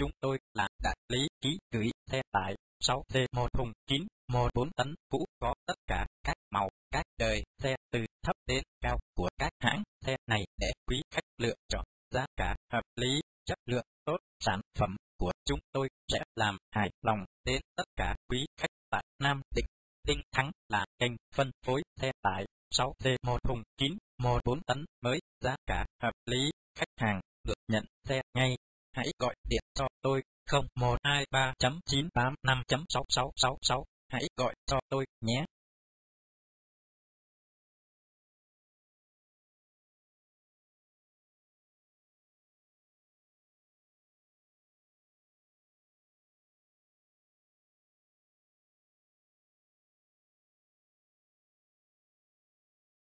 chúng tôi là đại lý ký gửi xe tải 6T1 thùng 9, 14 tấn cũ có tất cả các màu, các đời xe từ thấp đến cao của các hãng xe này để quý khách lựa chọn giá cả hợp lý, chất lượng tốt, sản phẩm của chúng tôi sẽ làm hài lòng đến tất cả quý khách tại Nam Định. Tinh Thắng là kênh phân phối xe tải 6T1 thùng 9, 14 tấn mới, giá cả hợp lý, khách hàng được nhận xe ngay. Hãy gọi điện cho 0123.985.66666, Hãy gọi cho tôi nhé.